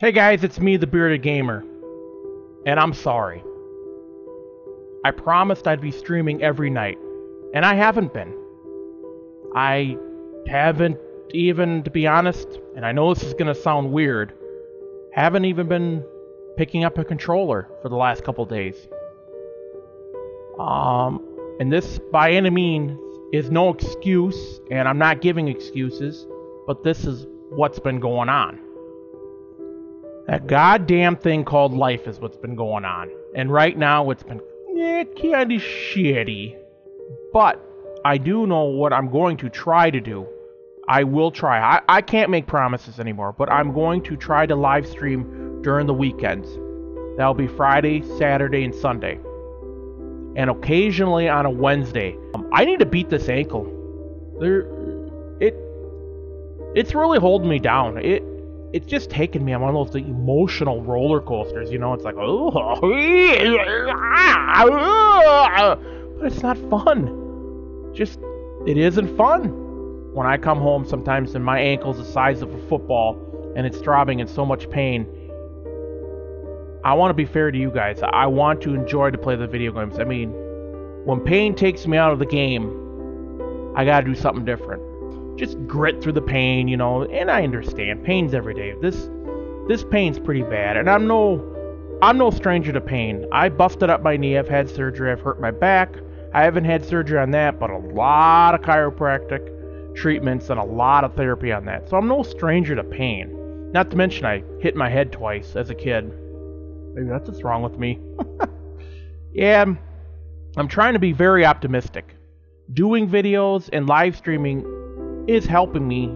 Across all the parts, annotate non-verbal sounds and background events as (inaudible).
Hey guys, it's me, the Bearded Gamer. And I'm sorry. I promised I'd be streaming every night, and I haven't been. I haven't even, to be honest, and I know this is gonna sound weird, haven't even been picking up a controller for the last couple days. Um, and this, by any means, is no excuse, and I'm not giving excuses, but this is what's been going on. That goddamn thing called life is what's been going on. And right now it's been eh, kind of shitty. But I do know what I'm going to try to do. I will try. I, I can't make promises anymore, but I'm going to try to live stream during the weekends. That'll be Friday, Saturday, and Sunday. And occasionally on a Wednesday. Um, I need to beat this ankle. There, it, it's really holding me down. It, it's just taken me on one of those emotional roller coasters. You know, it's like, oh, (laughs) but it's not fun. Just, it isn't fun. When I come home sometimes and my ankle's the size of a football and it's throbbing in so much pain, I want to be fair to you guys. I want to enjoy to play the video games. I mean, when pain takes me out of the game, I gotta do something different. Just grit through the pain, you know. And I understand pain's every day. This this pain's pretty bad, and I'm no I'm no stranger to pain. I busted up my knee. I've had surgery. I've hurt my back. I haven't had surgery on that, but a lot of chiropractic treatments and a lot of therapy on that. So I'm no stranger to pain. Not to mention I hit my head twice as a kid. Maybe that's what's wrong with me. (laughs) yeah, I'm, I'm trying to be very optimistic. Doing videos and live streaming is helping me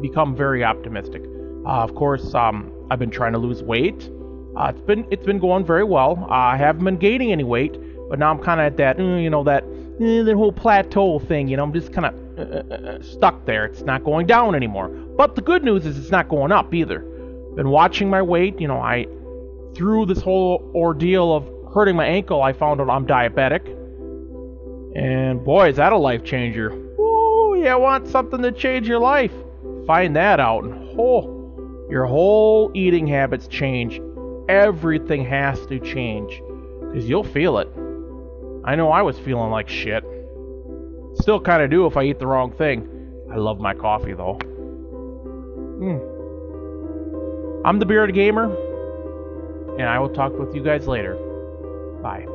become very optimistic. Uh, of course, um, I've been trying to lose weight. Uh, it's been it's been going very well. Uh, I haven't been gaining any weight, but now I'm kind of at that mm, you know that eh, that whole plateau thing. You know, I'm just kind of uh, uh, stuck there. It's not going down anymore. But the good news is it's not going up either. Been watching my weight. You know, I through this whole ordeal of hurting my ankle, I found out I'm diabetic. And boy, is that a life changer. You want something to change your life? Find that out, and oh, your whole eating habits change. Everything has to change, because you'll feel it. I know I was feeling like shit. Still kind of do if I eat the wrong thing. I love my coffee, though. Mm. I'm the Bearded Gamer and I will talk with you guys later. Bye.